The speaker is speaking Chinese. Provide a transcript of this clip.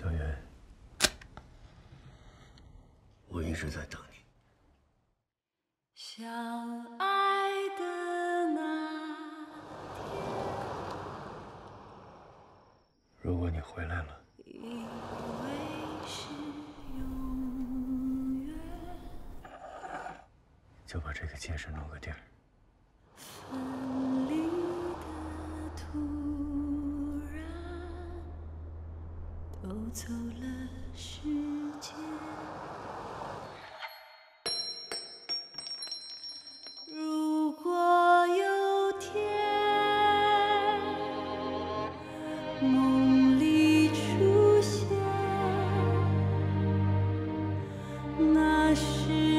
小云，我一直在等你。相爱的那天，如果你回来了，就把这个戒指弄个地儿。偷走了时间。如果有天。梦里出现。那是。